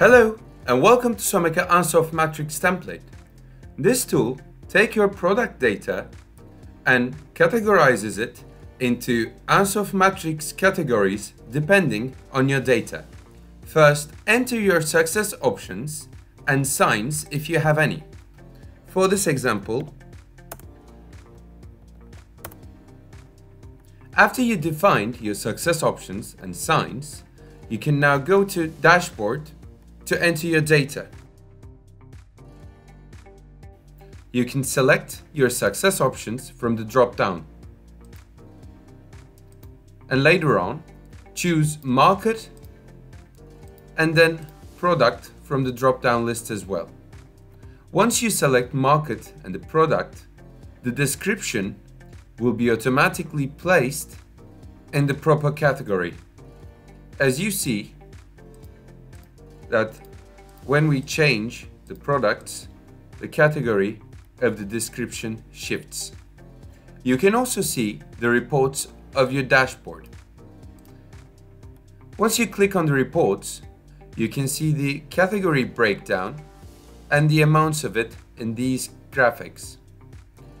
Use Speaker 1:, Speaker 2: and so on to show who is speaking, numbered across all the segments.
Speaker 1: Hello and welcome to Someka Ansoff Matrix template. This tool takes your product data and categorizes it into Ansoff Matrix categories depending on your data. First, enter your success options and signs if you have any. For this example, after you defined your success options and signs, you can now go to Dashboard to enter your data. You can select your success options from the drop-down. And later on, choose Market and then Product from the drop-down list as well. Once you select Market and the product, the description will be automatically placed in the proper category. As you see, that when we change the products, the category of the description shifts. You can also see the reports of your dashboard. Once you click on the reports, you can see the category breakdown and the amounts of it in these graphics.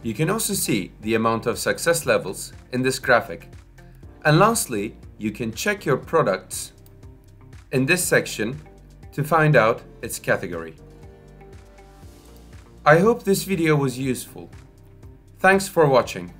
Speaker 1: You can also see the amount of success levels in this graphic. And lastly, you can check your products in this section to find out its category. I hope this video was useful. Thanks for watching.